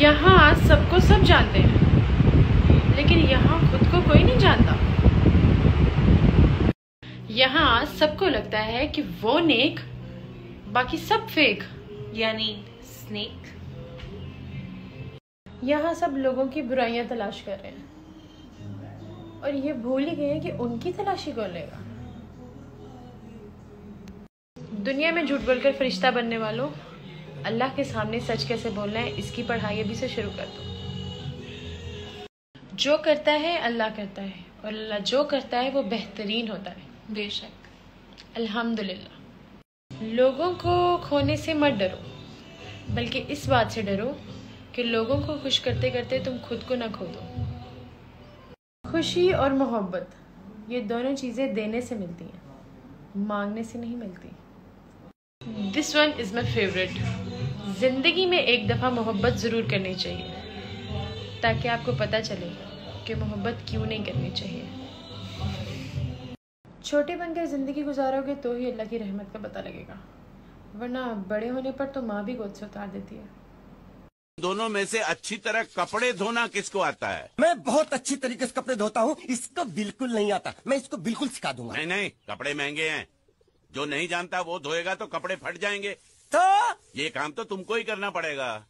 यहाँ आज सबको सब जानते हैं। लेकिन यहाँ खुद को कोई नहीं जानता। यहाँ सबको लगता है कि वो नेक, बाकी सब फेक, यानी स्नेक। यहाँ सब लोगों की बुराइयाँ तलाश कर रहे हैं। और ये भूल ही गए कि उनकी तलाशी कौन लेगा? दुनिया में झूठ बोलकर फरिश्ता बनने वालों अल्लाह के सामने सच कैसे बोलना है, इसकी पढ़ाई अभी से शुरू कर दो। जो करता है, अल्लाह करता है, और अल्लाह जो करता है, वो बेहतरीन होता है, बेशक। अल्हम्दुलिल्लाह। लोगों को खोने से मत डरो, बल्कि इस बात से डरो कि लोगों को खुश करते करते तुम खुद को ना खो दो खुशी और मोहब्बत, ये दोनों चीज़ें देने से मिलती हैं, मांगने से नहीं मिलती। This one is my favourite ज़िंदगी में एक दफ़ा मोहब्बत ज़रूर करनी चाहिए ताकि आपको पता चले कि मोहब्बत क्यों नहीं करनी चाहिए। छोटे बनकर ज़िंदगी गुजारोगे तो ही अल्लाह की रहमत का पता लगेगा वरना बड़े होने पर तो माँ भी गोद से उतार देती है। दोनों में से अच्छी तरह कपड़े धोना किसको आता है? मैं बहुत अच्छी तरीके से कपड़े धोता हूँ इसको बिल्कुल नहीं आता। मैं इसको बिल्कुल सिखा दूँगा। नहीं नहीं कपड़े महँगे हैं। जो नहीं जानता वो धोएगा तो कपड़े फट जाएँगे। तो? ये काम तो तुमको ही करना पड़ेगा।